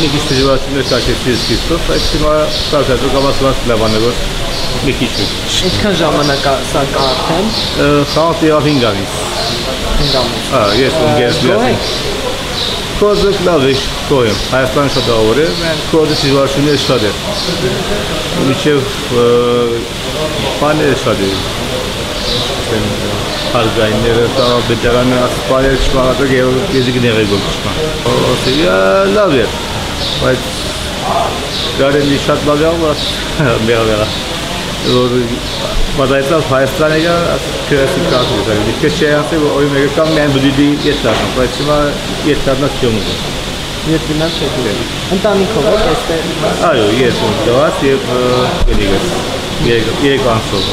մի քիչ դժվարություններ կա սկիզբով, բայց հիմա կարծես կամացված լավանը որ մի քիչ մի քիչ։ Ինչքան ժամանակ է սա կա արդեն։ Խաղը եղավ 5 ամիս։ 5 ամիս։ Հա, ես ունգերս լավ։ Կոզը լավ է, կոյեմ։ Հայաստան շատ ավոր է, մեն կոզը դժվարություններ շատ է։ Միջև բաները շատ է։ Հարգայինները, բետարանը ասպարեր չմաղատը եզիկներ է գոմչման։ Օսիա լավ է, բայց գարենի շատ լավ է, մեղա որ բադայտալ Հայաստանը գա քրասի կապը դա դիքը ասել որ օյ մեկ կամ միայն բդիդի եթա բայց հիմա եթանա չում Եթնա չէ դու ընտանիքով ո՞ր էստեղ այո ես ու դաս եւ գնիգս երեք անցով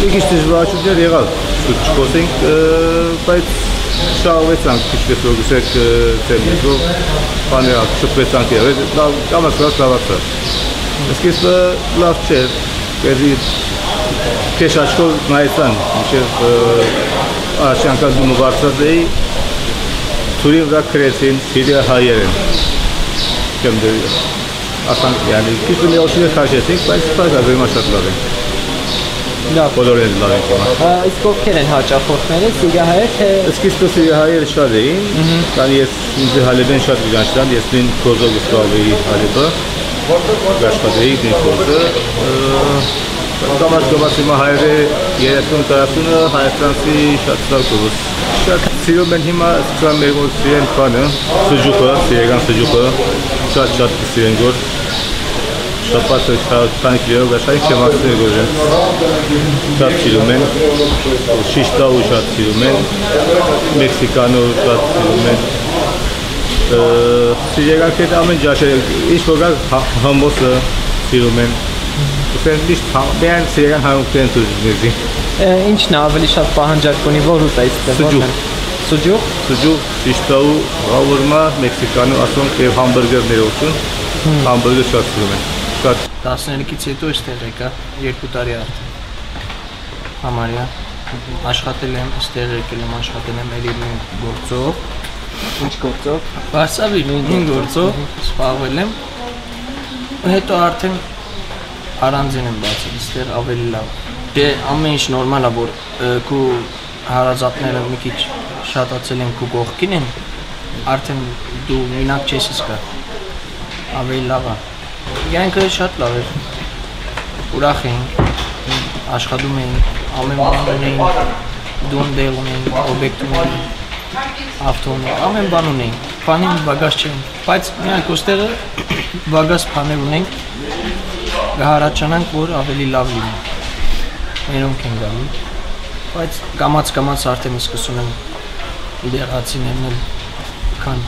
մի քիչ դժվարություններ եղավ շուտ չխոսենք բայց շահվեցանք քիչ որ գսեք տերմինով բաները շփվեցանք եւ լավ կամաց լավ սկիզբը լավ չէր Կեզի քեշ աչքով նայեցան, մինչև աշանկալ դու վարձած էի, թուրի վրա քրեցին, իրիա հայերեն։ Կամ դե ասան, yani քիչ մի օշիներ քաշեցինք, բայց սպասա գույմա շատ լավ է։ Լավ։ են լավ են։ Իսկ ովքեր են հաճախորդները, սիրիահայեր թե Սկիզբը սիրիահայերը շատ էին, քանի ես ինձ հալեբեն շատ գանչտան, ես նույն կոզով զբաղվեի հալեբը աշխատեի դինքոզը կամաց կամաց հիմա հայրը 30-40-ը հայաստանցի շատ լավ կողոս շատ սիրում են հիմա սկսան մեր որ սիրեն բանը սուջուկը, սիրեգան սուջուկը շատ շատ սիրեն գոր շապատը քանի կիլո գաշային չեմ ասել գորը շատ սիրում են շիշտավու շատ սիրում են մեքսիկանո շատ սիրում են Սիրեգակետ ամեն ջաշը, ինչ որ կա համոսը սիրում են։ Ուսեն միշտ միայն սիրեգան համոքներ են սուջուկների։ Ինչն է ավելի շատ պահանջարկ ունի, որ ուտա այստեղ։ Սուջուկ։ Սուջուկ։ Սուջուկ, շիշտաու, ռավորմա, մեքսիկանո, ասում եւ համբուրգերներ ուտում։ Համբուրգեր շատ սիրում են։ Շատ 12-ից հետո այստեղ եկա 2 տարի արդեն։ Համարյա աշխատել եմ, այստեղ եկել եմ աշխատել եմ ելի գործով Ինչ գործով։ Վարշավի նույն գործով զբաղվել եմ։ Հետո արդեն առանձին եմ բացել, այստեղ ավելի լավ։ Դե ամեն ինչ նորմալ է, որ քու հարազատները մի քիչ շատացել են քու կողքին են, արդեն դու մենակ չես զգա։ Ավելի լավ է։ Յանքը շատ լավ է։ Ուրախ ենք, աշխատում ենք, ամեն բան ունենք, դուն դեղ ունենք, օբյեկտ ունենք ավտոն, ամեն բան ունենք։ Բանին բագաժ չեն, բայց միայն ոստեղը բագաժ բաներ ունենք։ Կհարաճանանք, որ ավելի լավ լինի։ Մերոնք են գալու։ Բայց կամած արդեն սկսում են դեղացիներն էլ քան